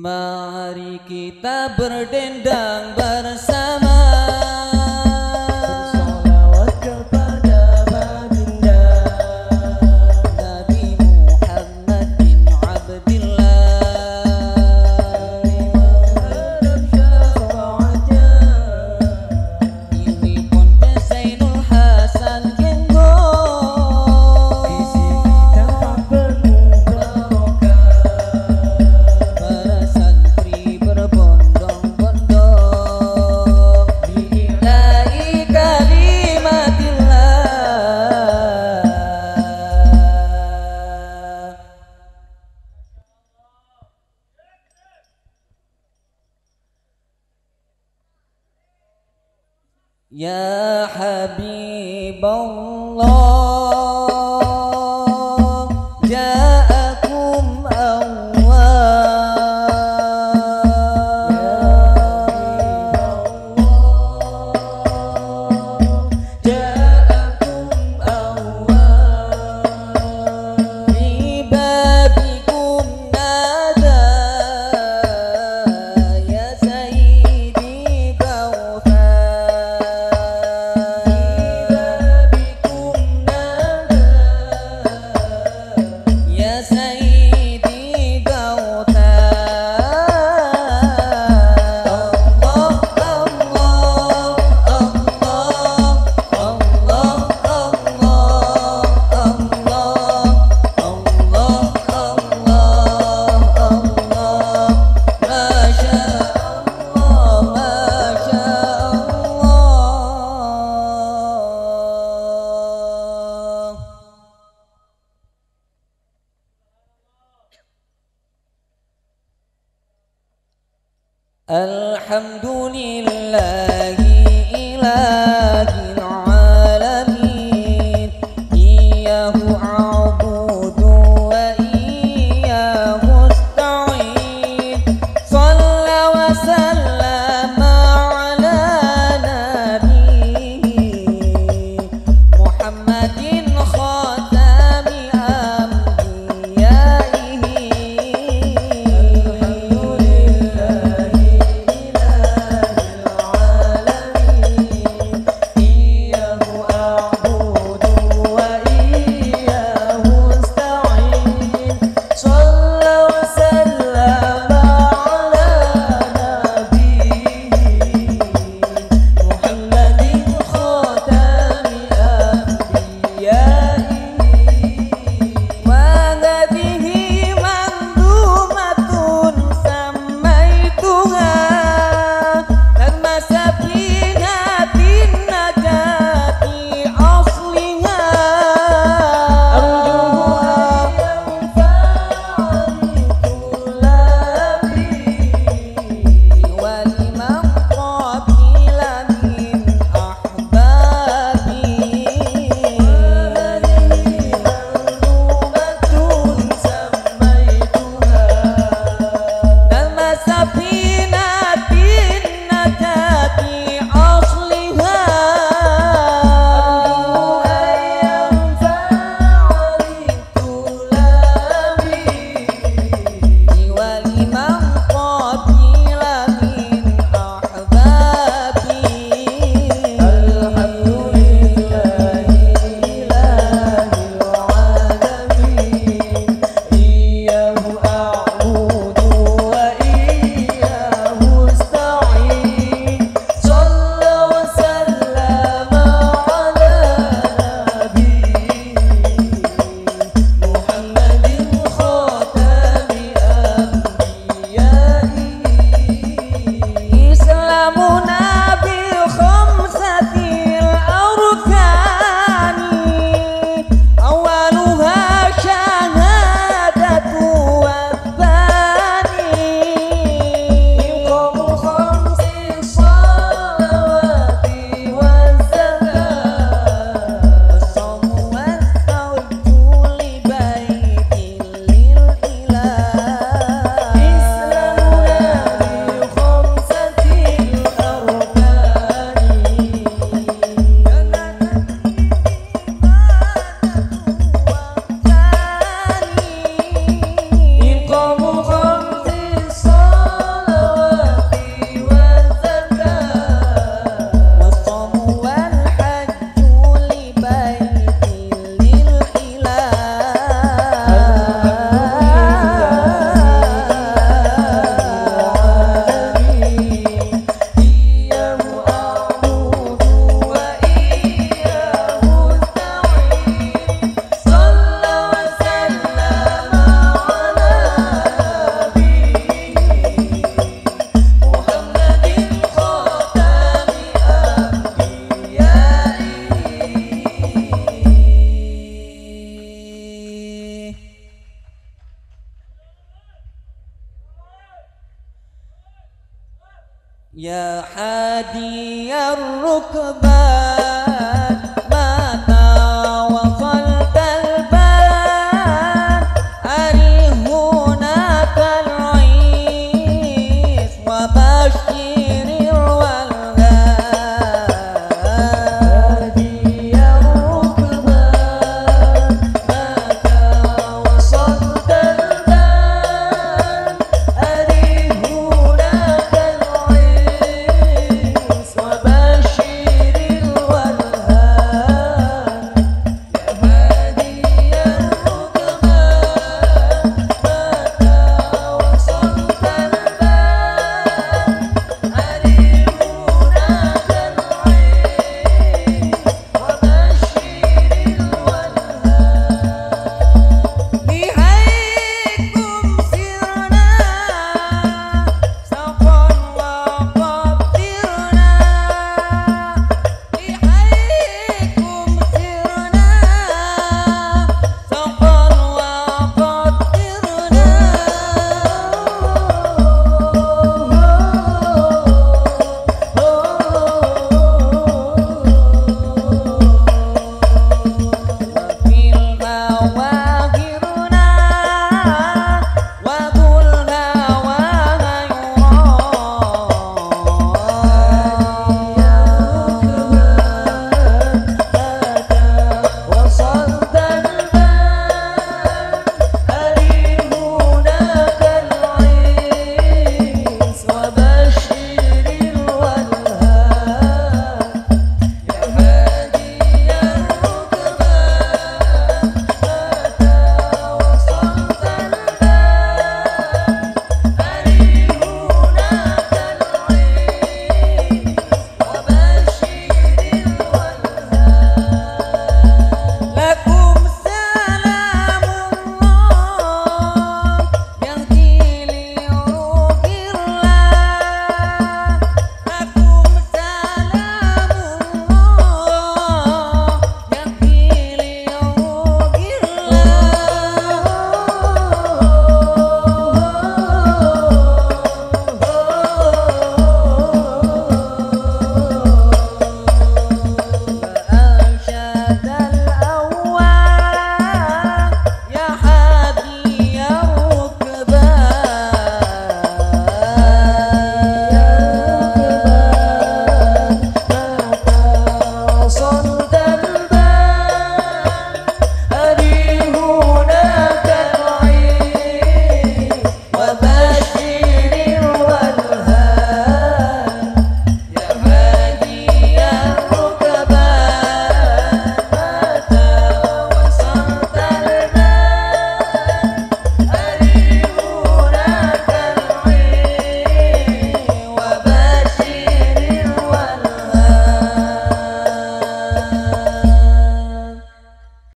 Mari kita berdendang bareng. يا حبيب الله. Yes, الحمد لله يا حادي الركبان